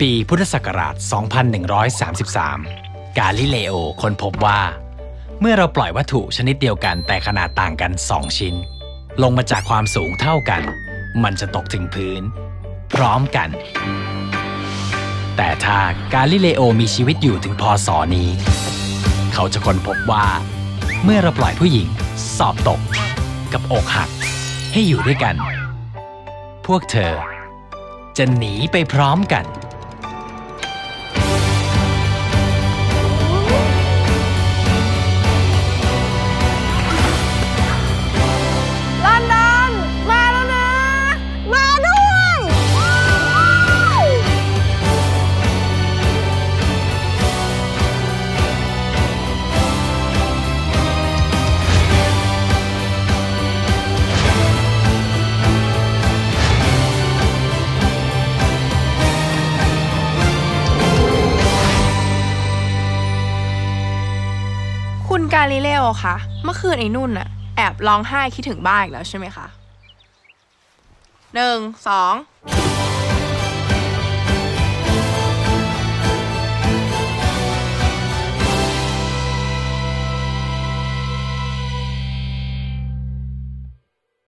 ปีพุทธศักราช 2133 กาลิเลโอค้นพบว่า เมื่อเราปล่อยวัตถุชนิดเดียวกันแต่ขนาดต่างกัน 2 ชิ้น ลงมาจากความสูงเท่ากัน มันจะตกถึงพื้น พร้อมกัน แต่ถ้ากาลิเลโอมีชีวิตอยู่ถึงพศนี้ เขาจะค้นพบว่า เมื่อเราปล่อยผู้หญิง สอบตก กับอกหัก ให้อยู่ด้วยกัน พวกเธอจะหนีไปพร้อมกัน คุณกาลิเลโอคะ เมื่อคืนไอ้นุ่นน่ะแอบร้องไห้คิดถึงบ้านอีกแล้วใช่ไหมคะหนึ่งสอง